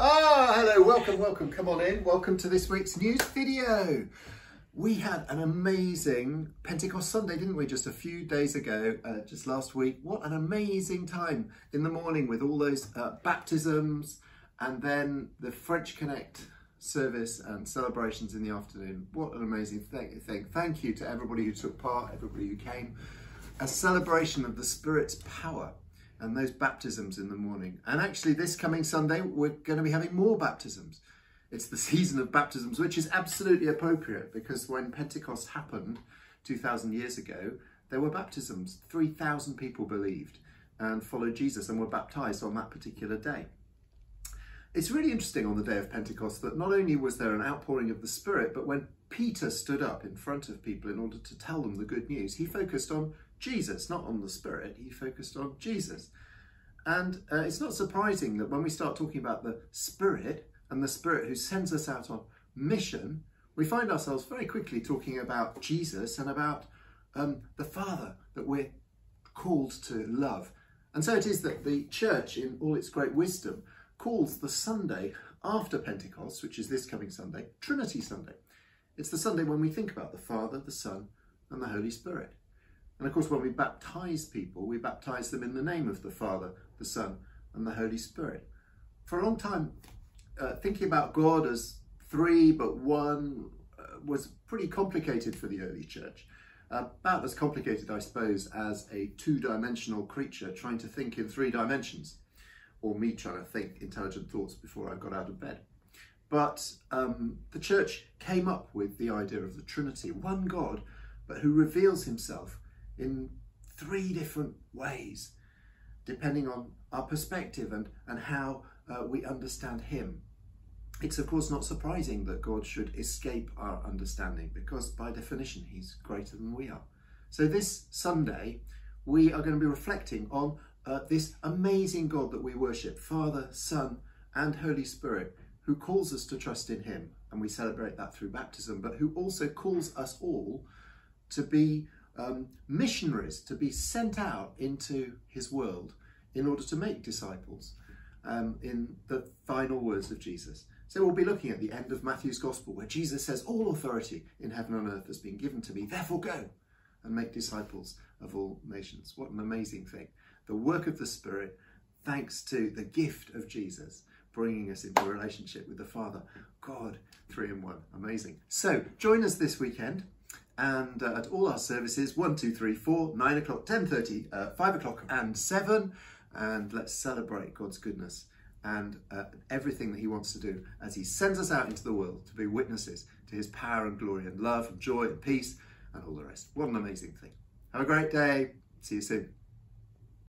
Ah, hello, welcome, welcome, come on in. Welcome to this week's news video. We had an amazing Pentecost Sunday, didn't we, just a few days ago, uh, just last week. What an amazing time in the morning with all those uh, baptisms and then the French Connect service and celebrations in the afternoon. What an amazing thing. Thank you to everybody who took part, everybody who came. A celebration of the Spirit's power and those baptisms in the morning. And actually this coming Sunday, we're going to be having more baptisms. It's the season of baptisms, which is absolutely appropriate because when Pentecost happened 2,000 years ago, there were baptisms. 3,000 people believed and followed Jesus and were baptized on that particular day. It's really interesting on the day of Pentecost that not only was there an outpouring of the Spirit, but when Peter stood up in front of people in order to tell them the good news, he focused on Jesus, not on the Spirit. He focused on Jesus. And uh, it's not surprising that when we start talking about the Spirit and the Spirit who sends us out on mission, we find ourselves very quickly talking about Jesus and about um, the Father that we're called to love. And so it is that the church, in all its great wisdom, calls the Sunday after Pentecost, which is this coming Sunday, Trinity Sunday. It's the Sunday when we think about the Father, the Son, and the Holy Spirit. And of course, when we baptize people, we baptize them in the name of the Father, the Son, and the Holy Spirit. For a long time, uh, thinking about God as three but one uh, was pretty complicated for the early church. Uh, about as complicated, I suppose, as a two-dimensional creature trying to think in three dimensions, or me trying to think intelligent thoughts before I got out of bed. But um, the church came up with the idea of the Trinity, one God, but who reveals himself in three different ways, depending on our perspective and, and how uh, we understand Him. It's of course not surprising that God should escape our understanding because by definition He's greater than we are. So this Sunday, we are going to be reflecting on uh, this amazing God that we worship, Father, Son, and Holy Spirit, who calls us to trust in Him. And we celebrate that through baptism, but who also calls us all to be um, missionaries to be sent out into his world in order to make disciples um, in the final words of Jesus. So we'll be looking at the end of Matthew's Gospel where Jesus says, All authority in heaven and earth has been given to me, therefore go and make disciples of all nations. What an amazing thing. The work of the Spirit, thanks to the gift of Jesus, bringing us into a relationship with the Father. God, three in one. Amazing. So join us this weekend and uh, at all our services 1 2 3 4 9 o'clock 10.30 uh, 5 o'clock and 7 and let's celebrate god's goodness and uh, everything that he wants to do as he sends us out into the world to be witnesses to his power and glory and love and joy and peace and all the rest. What an amazing thing. Have a great day. See you soon